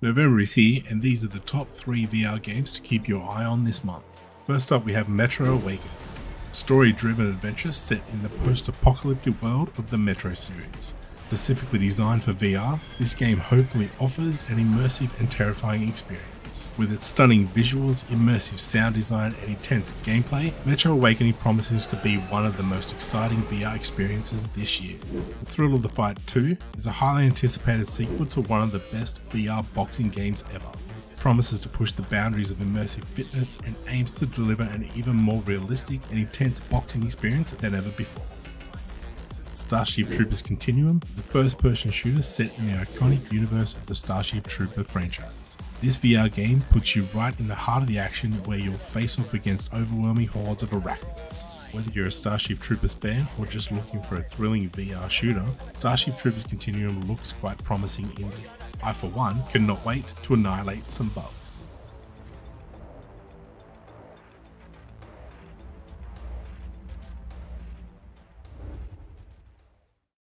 November is here, and these are the top 3 VR games to keep your eye on this month. First up, we have Metro Awakening, a story driven adventure set in the post apocalyptic world of the Metro series. Specifically designed for VR, this game hopefully offers an immersive and terrifying experience. With its stunning visuals, immersive sound design, and intense gameplay, Metro Awakening promises to be one of the most exciting VR experiences this year. The Thrill of the Fight 2 is a highly anticipated sequel to one of the best VR boxing games ever. It promises to push the boundaries of immersive fitness and aims to deliver an even more realistic and intense boxing experience than ever before. Starship Troopers Continuum is a first person shooter set in the iconic universe of the Starship Trooper franchise. This VR game puts you right in the heart of the action where you'll face off against overwhelming hordes of arachnids. Whether you're a Starship Troopers fan or just looking for a thrilling VR shooter, Starship Troopers Continuum looks quite promising indeed. I for one cannot wait to annihilate some bugs.